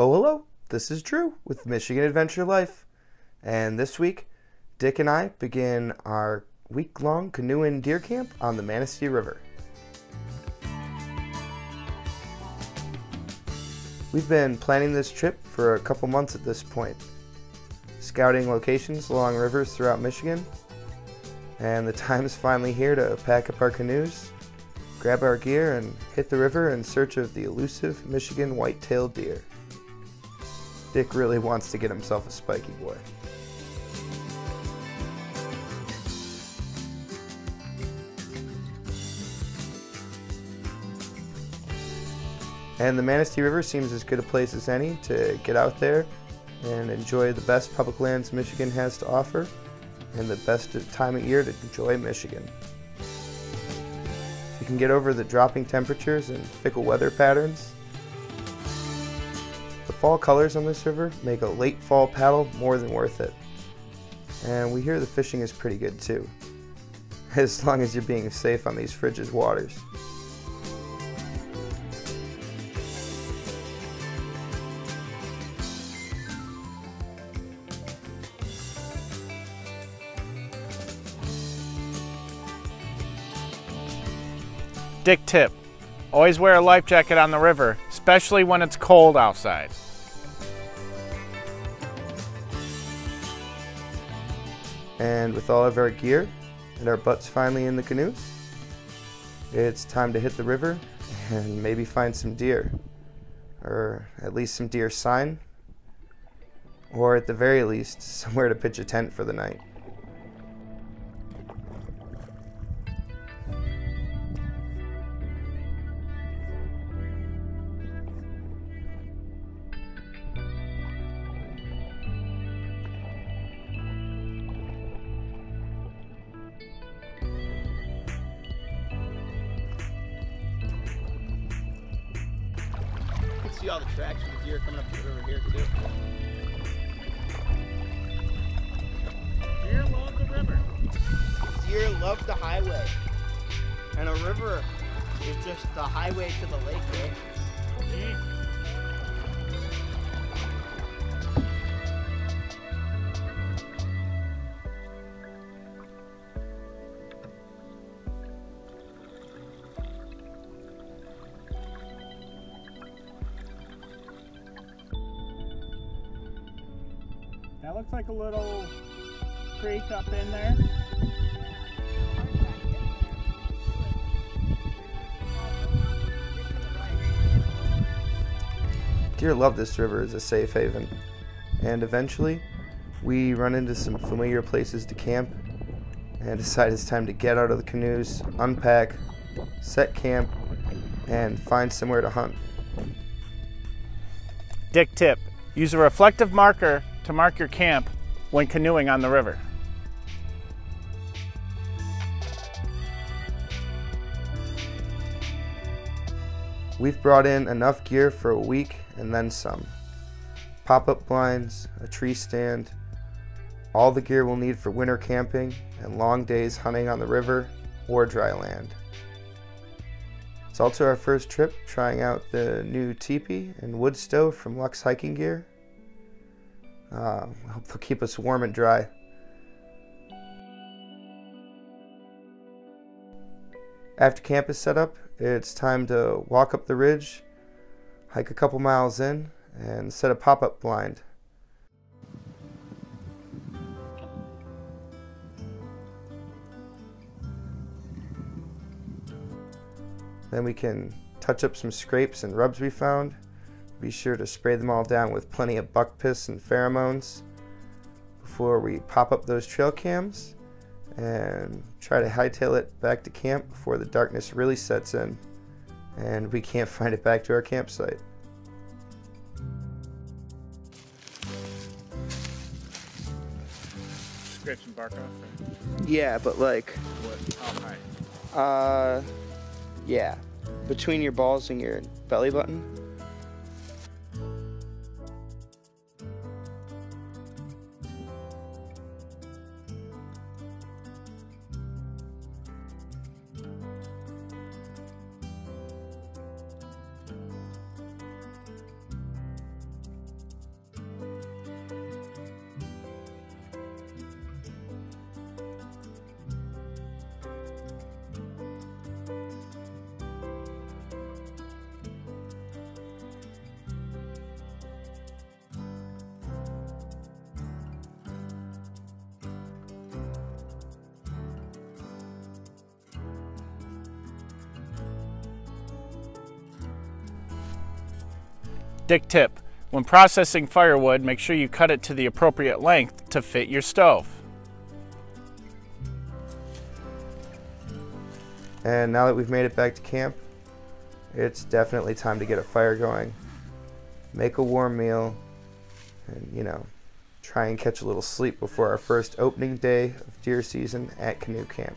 Oh, hello. This is Drew with Michigan Adventure Life. And this week, Dick and I begin our week long canoe-in deer camp on the Manistee River. We've been planning this trip for a couple months at this point, scouting locations along rivers throughout Michigan. And the time is finally here to pack up our canoes, grab our gear, and hit the river in search of the elusive Michigan white-tailed deer. Dick really wants to get himself a spiky boy. And the Manistee River seems as good a place as any to get out there and enjoy the best public lands Michigan has to offer and the best time of year to enjoy Michigan. If you can get over the dropping temperatures and fickle weather patterns, fall colors on this river make a late fall paddle more than worth it. And we hear the fishing is pretty good too, as long as you're being safe on these frigid waters. Dick tip, always wear a life jacket on the river, especially when it's cold outside. And with all of our gear and our butts finally in the canoes, it's time to hit the river and maybe find some deer. Or at least some deer sign. Or at the very least, somewhere to pitch a tent for the night. See all the tracks of the deer coming up the river here too. Deer love the river. Deer love the highway. And a river is just the highway to the lake, eh? Looks like a little creek up in there. Deer love this river as a safe haven. And eventually, we run into some familiar places to camp and decide it's time to get out of the canoes, unpack, set camp, and find somewhere to hunt. Dick tip, use a reflective marker to mark your camp when canoeing on the river. We've brought in enough gear for a week and then some. Pop up blinds, a tree stand, all the gear we'll need for winter camping and long days hunting on the river or dry land. It's also our first trip trying out the new teepee and wood stove from Luxe Hiking Gear. Uh, I hope they'll keep us warm and dry. After camp is set up, it's time to walk up the ridge, hike a couple miles in, and set a pop up blind. Then we can touch up some scrapes and rubs we found. Be sure to spray them all down with plenty of buck piss and pheromones before we pop up those trail cams and try to hightail it back to camp before the darkness really sets in and we can't find it back to our campsite. Scrape some bark off. Yeah, but like, What? How high? uh, yeah, between your balls and your belly button. Dick tip, when processing firewood, make sure you cut it to the appropriate length to fit your stove. And now that we've made it back to camp, it's definitely time to get a fire going, make a warm meal, and you know, try and catch a little sleep before our first opening day of deer season at canoe camp.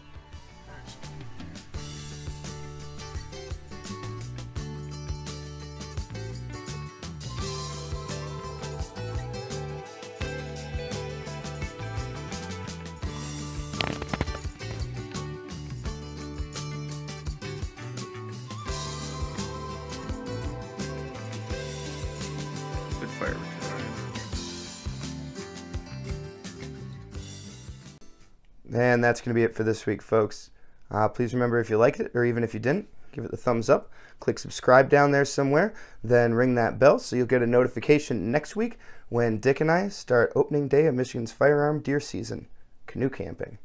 And that's going to be it for this week, folks. Uh, please remember if you liked it, or even if you didn't, give it the thumbs up. Click subscribe down there somewhere, then ring that bell so you'll get a notification next week when Dick and I start opening day of Michigan's firearm deer season, canoe camping.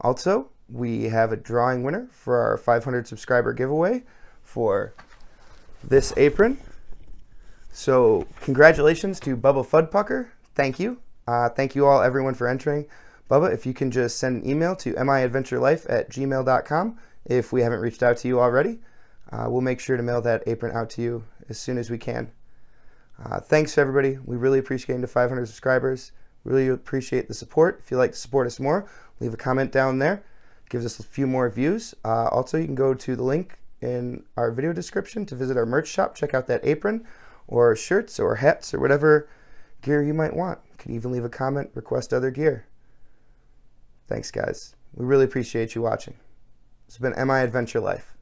Also, we have a drawing winner for our 500 subscriber giveaway for this apron. So, congratulations to Bubba Fudpucker. Thank you. Uh, thank you all, everyone, for entering. Bubba, if you can just send an email to miadventurelife at gmail.com if we haven't reached out to you already. Uh, we'll make sure to mail that apron out to you as soon as we can. Uh, thanks, everybody. We really appreciate getting to 500 subscribers. Really appreciate the support. If you'd like to support us more, leave a comment down there. Gives us a few more views. Uh, also, you can go to the link in our video description to visit our merch shop. Check out that apron or shirts or hats or whatever gear you might want. You can even leave a comment, request other gear. Thanks, guys. We really appreciate you watching. It's been MI Adventure Life.